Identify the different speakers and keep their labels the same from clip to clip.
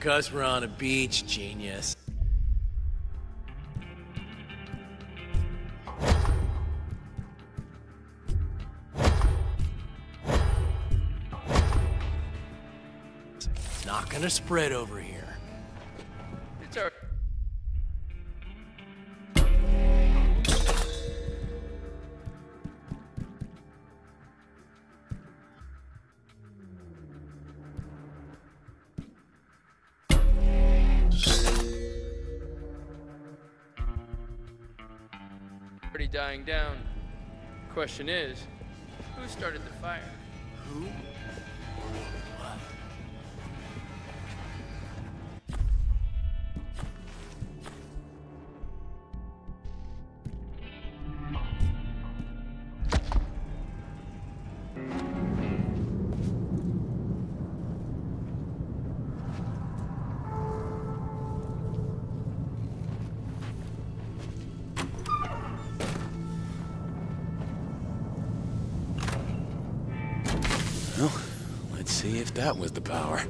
Speaker 1: Because we're on a beach, genius. Not gonna spread over
Speaker 2: The question is, who started the fire?
Speaker 1: If that was the power.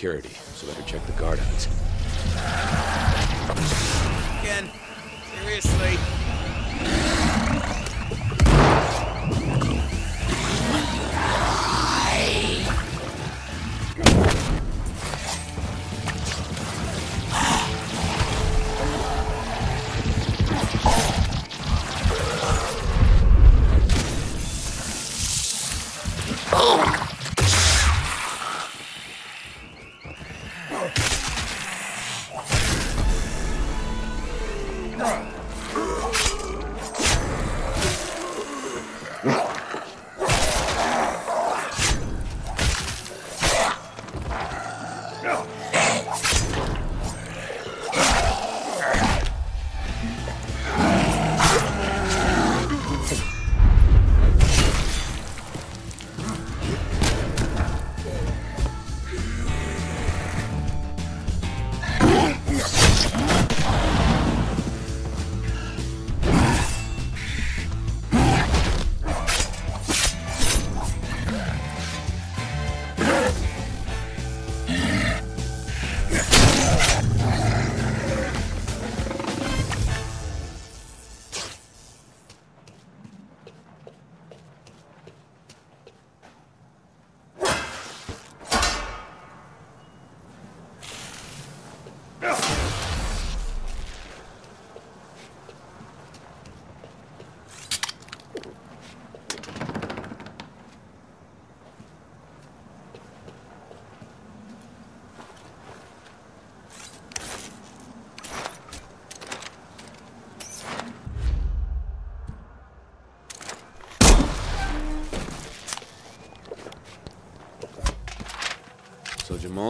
Speaker 1: Security, so better check the guardhouse.
Speaker 3: Again. Seriously.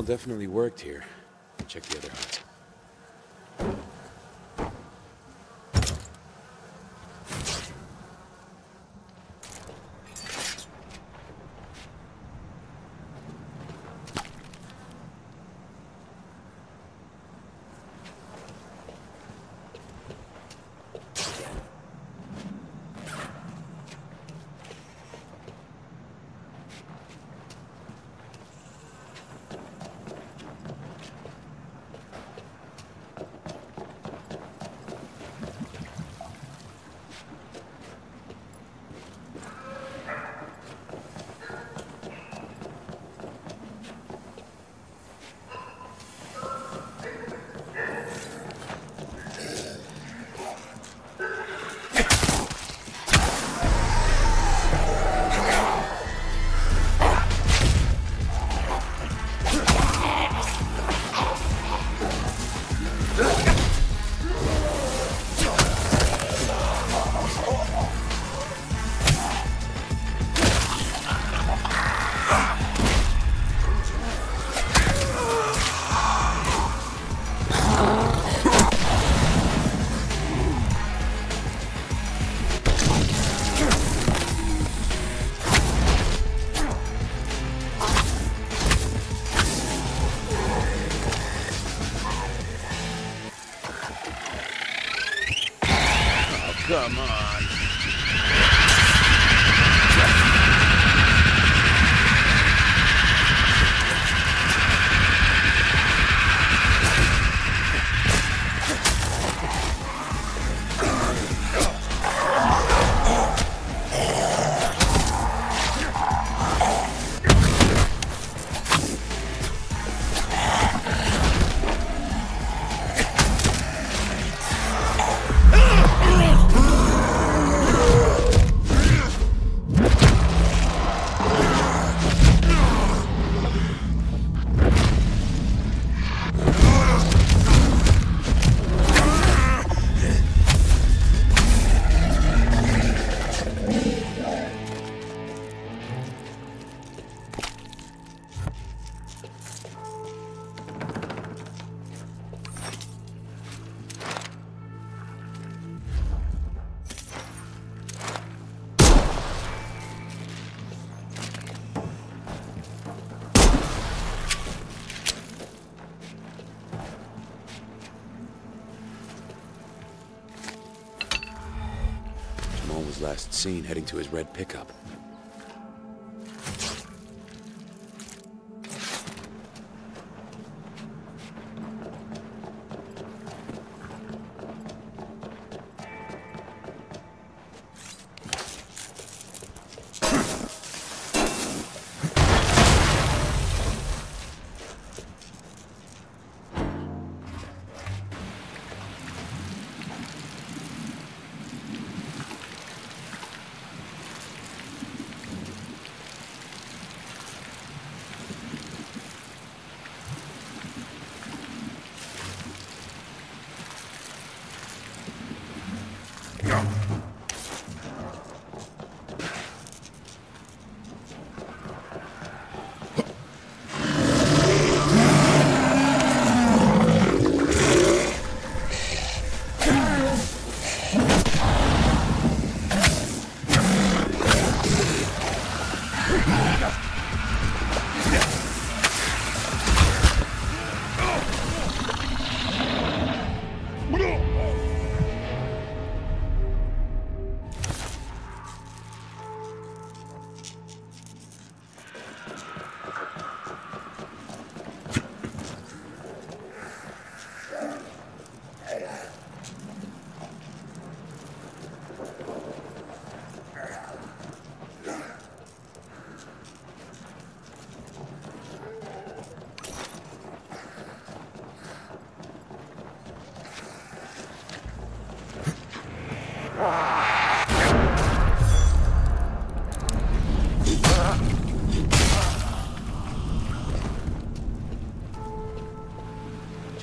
Speaker 1: Definitely worked here. Check the other huts. Heading to his red pickup.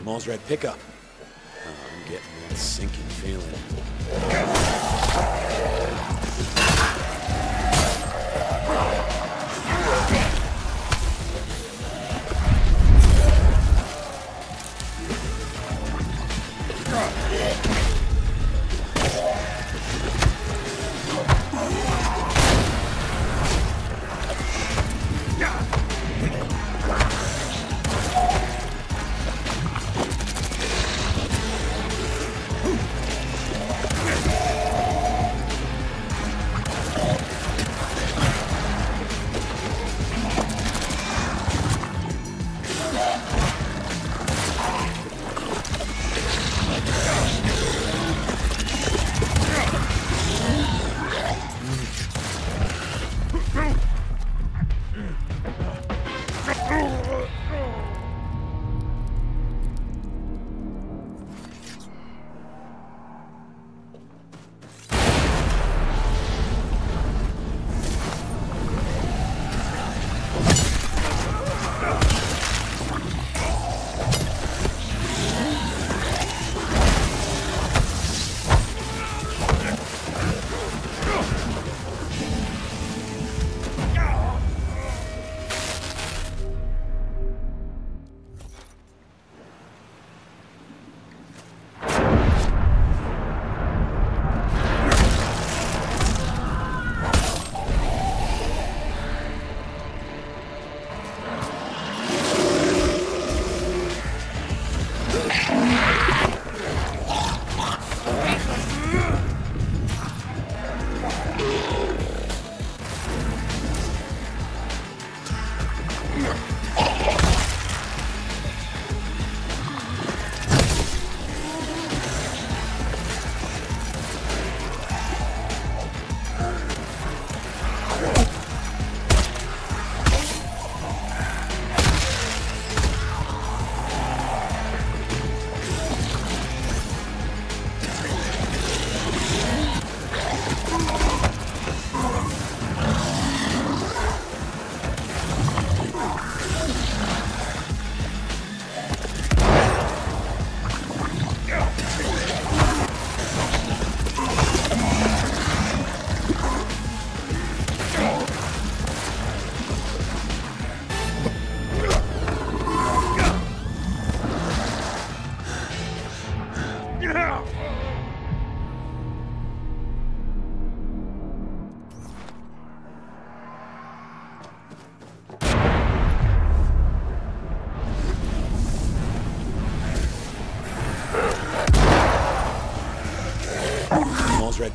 Speaker 1: Jamal's red pickup. Oh, I'm getting that sinking feeling.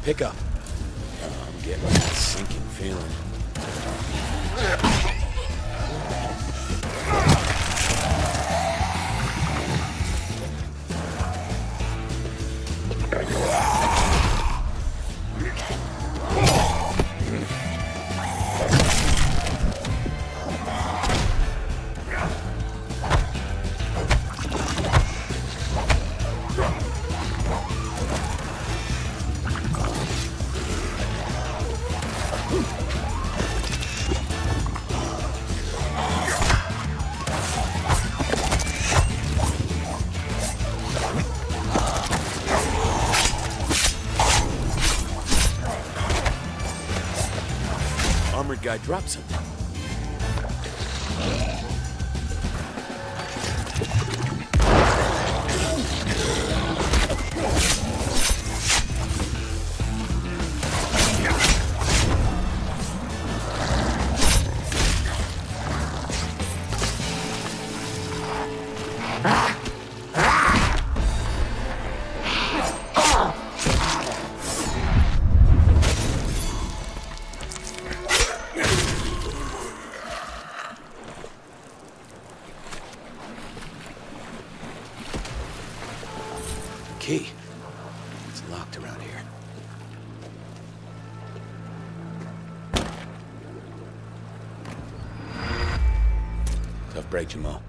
Speaker 1: Pickup. Guy dropped something. Tough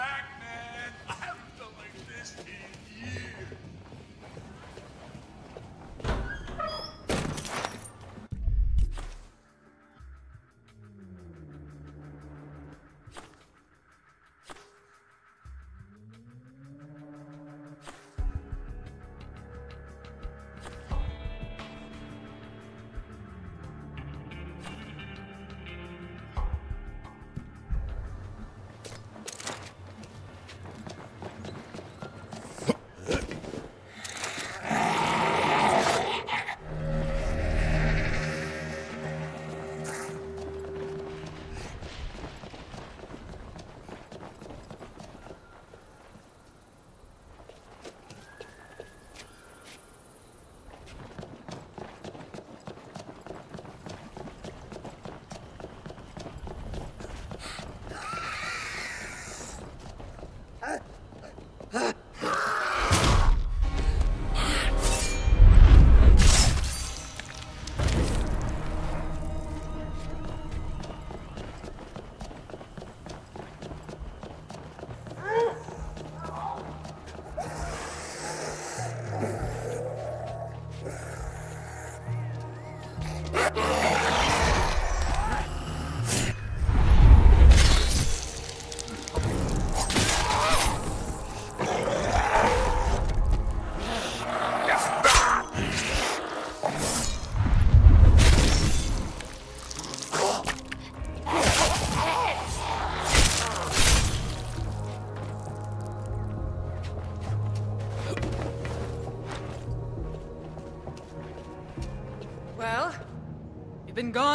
Speaker 4: back.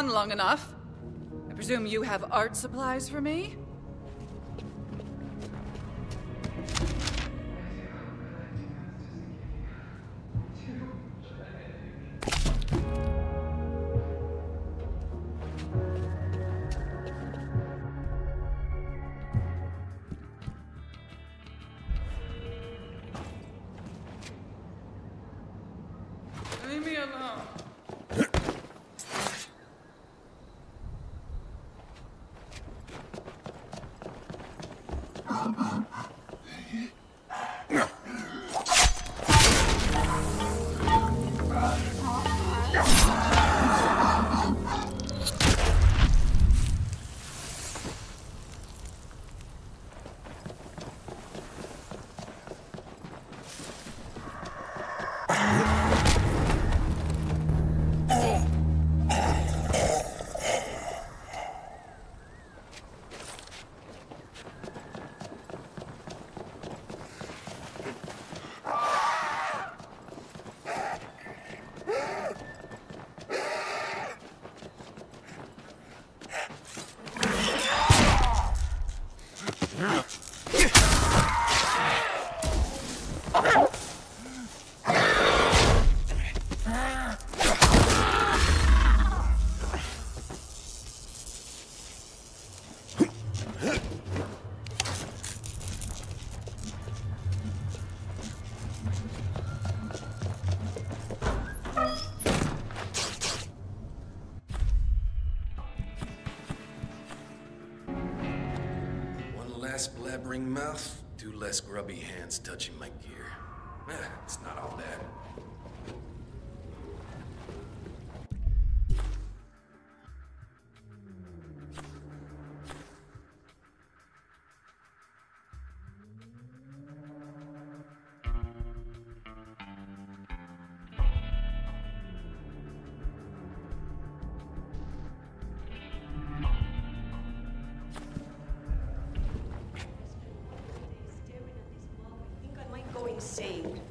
Speaker 4: Gone long enough. I presume you have art supplies for me?
Speaker 5: Mouth, two less grubby hands touching my gear.
Speaker 6: I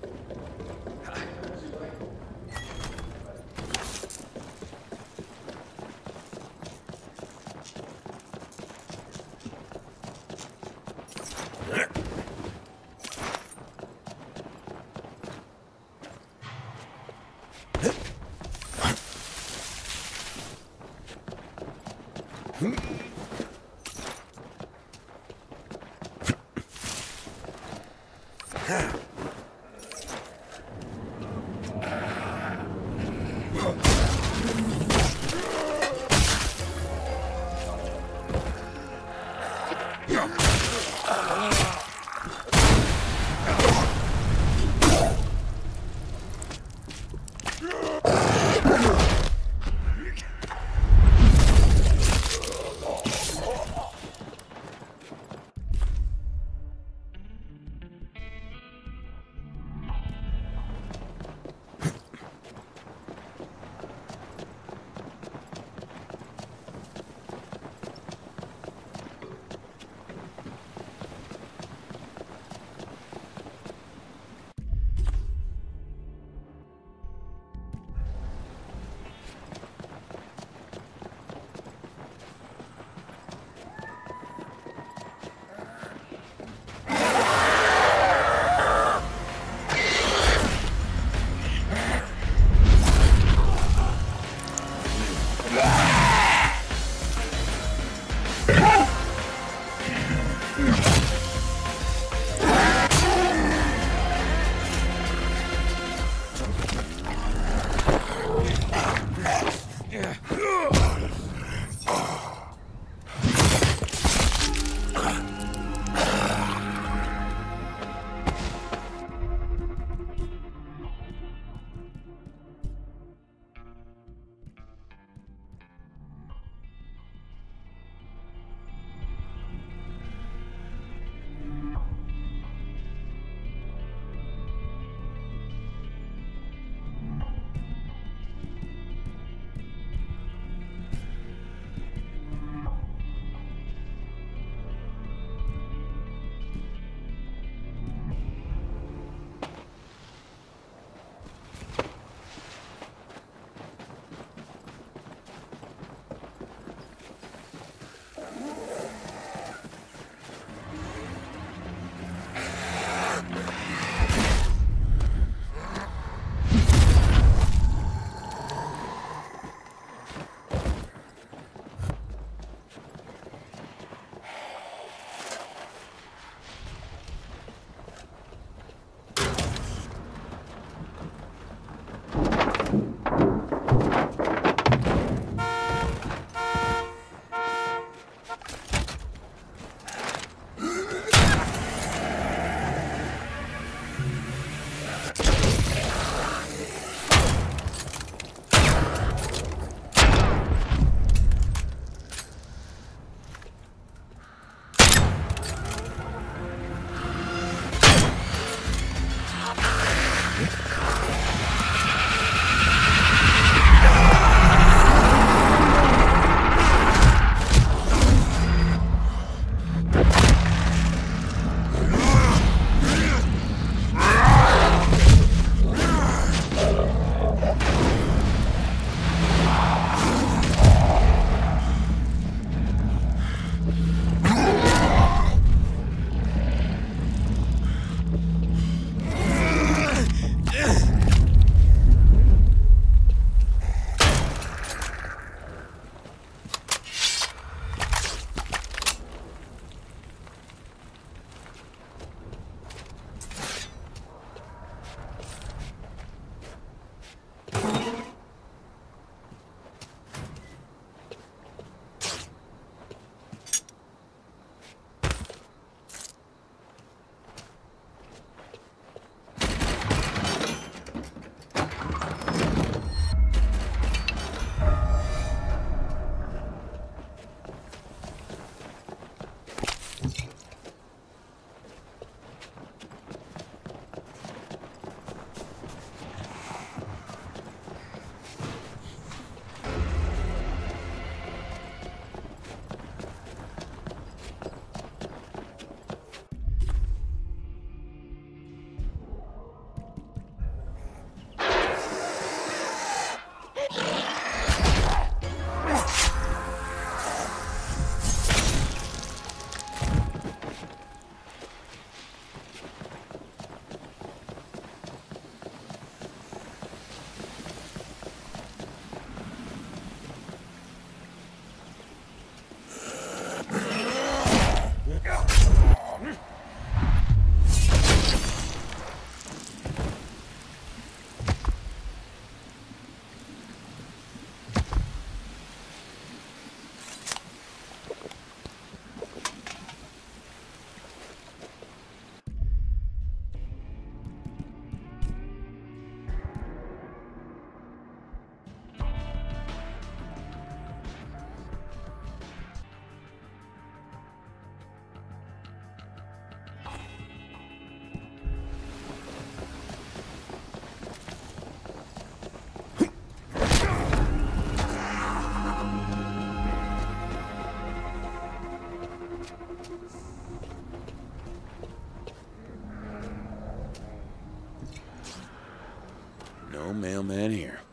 Speaker 1: mailman here.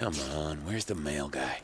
Speaker 1: Come on, where's the mail guy?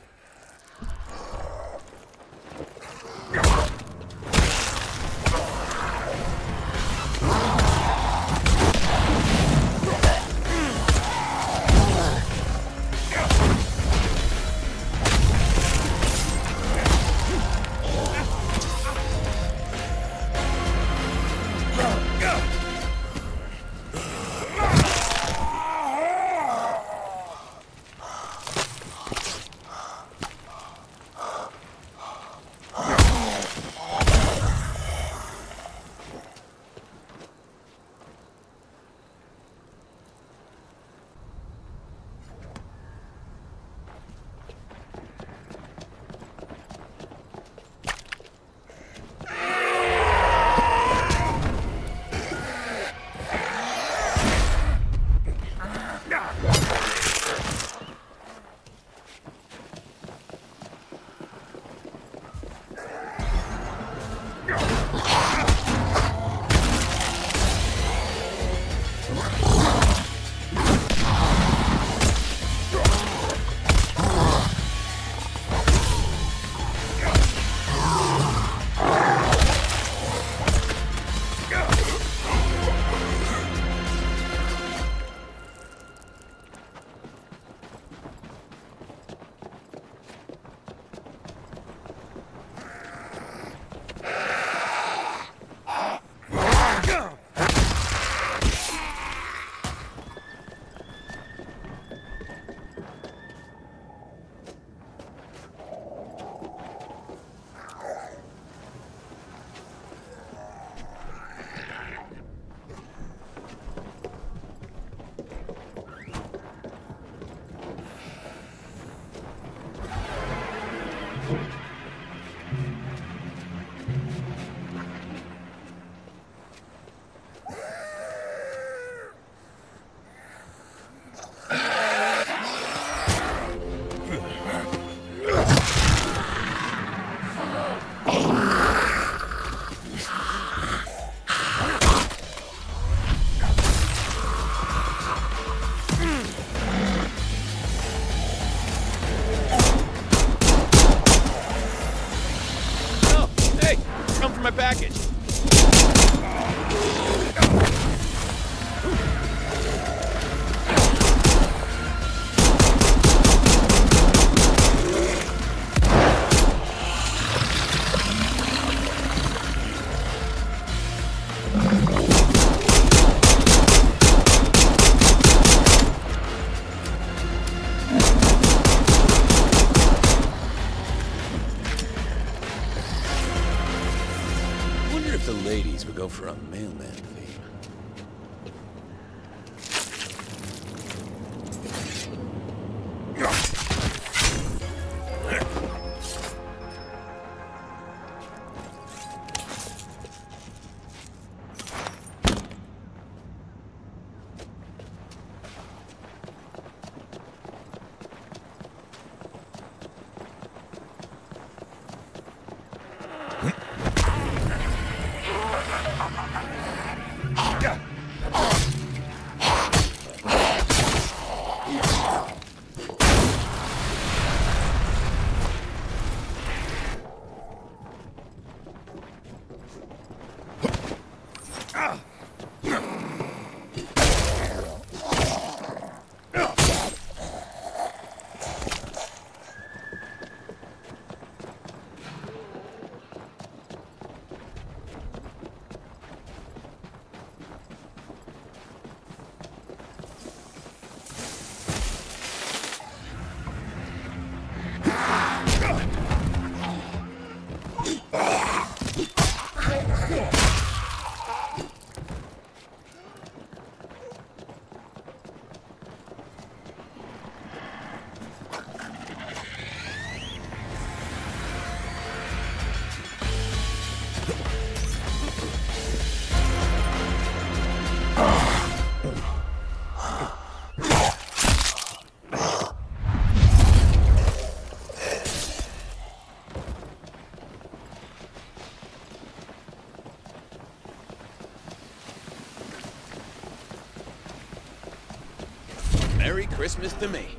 Speaker 1: Christmas to me.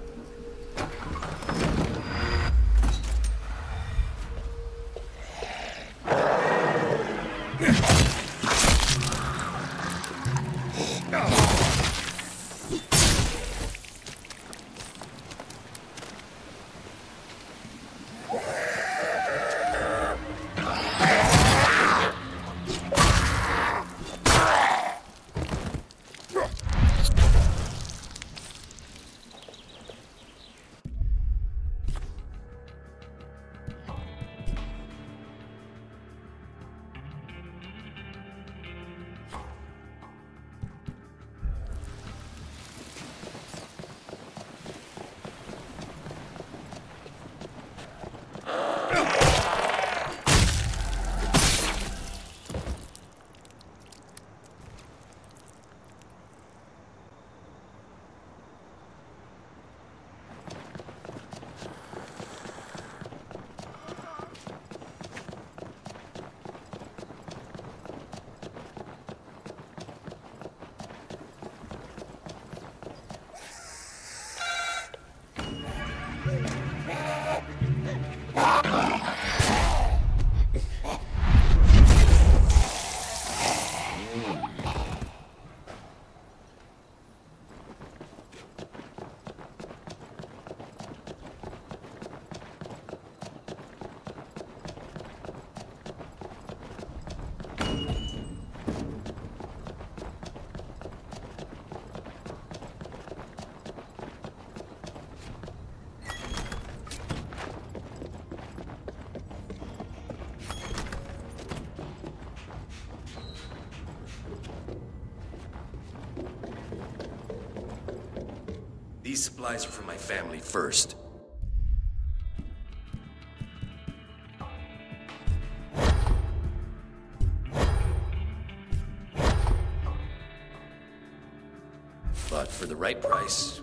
Speaker 5: These supplies are for my family first. But for the right price,